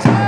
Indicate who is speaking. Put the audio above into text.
Speaker 1: que.